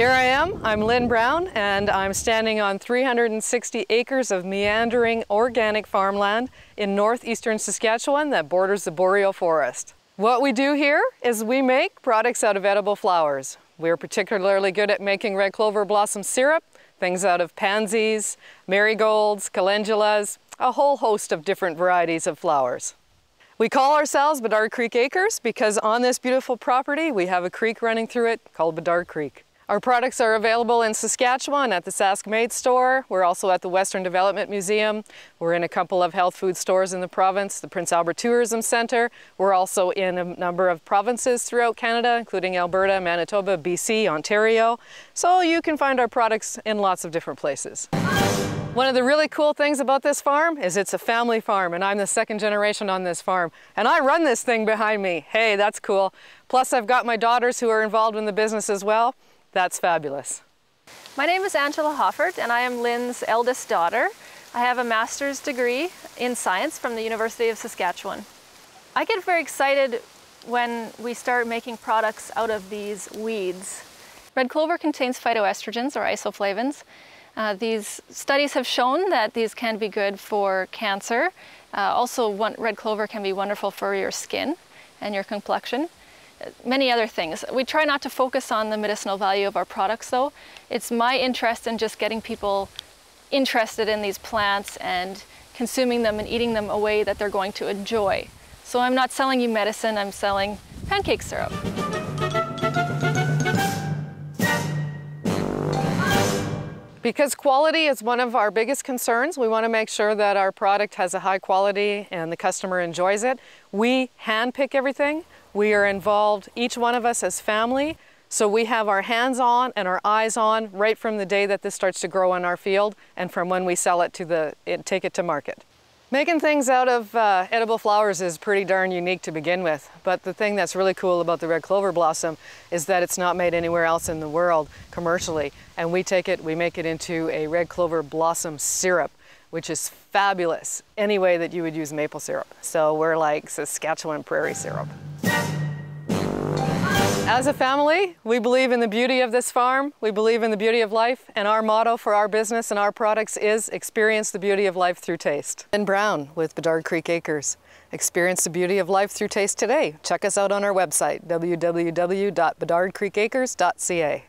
Here I am, I'm Lynn Brown, and I'm standing on 360 acres of meandering organic farmland in northeastern Saskatchewan that borders the boreal forest. What we do here is we make products out of edible flowers. We're particularly good at making red clover blossom syrup, things out of pansies, marigolds, calendulas, a whole host of different varieties of flowers. We call ourselves Bedard Creek Acres because on this beautiful property we have a creek running through it called Bedard Creek. Our products are available in Saskatchewan at the Sask Made store. We're also at the Western Development Museum. We're in a couple of health food stores in the province, the Prince Albert Tourism Centre. We're also in a number of provinces throughout Canada, including Alberta, Manitoba, BC, Ontario. So you can find our products in lots of different places. One of the really cool things about this farm is it's a family farm and I'm the second generation on this farm. And I run this thing behind me. Hey, that's cool. Plus I've got my daughters who are involved in the business as well. That's fabulous. My name is Angela Hoffert and I am Lynn's eldest daughter. I have a master's degree in science from the University of Saskatchewan. I get very excited when we start making products out of these weeds. Red clover contains phytoestrogens or isoflavones. Uh, these studies have shown that these can be good for cancer. Uh, also, one, red clover can be wonderful for your skin and your complexion many other things. We try not to focus on the medicinal value of our products though. It's my interest in just getting people interested in these plants and consuming them and eating them a way that they're going to enjoy. So I'm not selling you medicine, I'm selling pancake syrup. Because quality is one of our biggest concerns, we want to make sure that our product has a high quality and the customer enjoys it. We hand pick everything. We are involved, each one of us as family, so we have our hands on and our eyes on right from the day that this starts to grow in our field and from when we sell it to the, take it to market. Making things out of uh, edible flowers is pretty darn unique to begin with, but the thing that's really cool about the red clover blossom is that it's not made anywhere else in the world commercially. And we take it, we make it into a red clover blossom syrup, which is fabulous any way that you would use maple syrup. So we're like Saskatchewan prairie syrup. As a family, we believe in the beauty of this farm, we believe in the beauty of life, and our motto for our business and our products is experience the beauty of life through taste. Ben Brown with Bedard Creek Acres. Experience the beauty of life through taste today. Check us out on our website, www.bedardcreekacres.ca.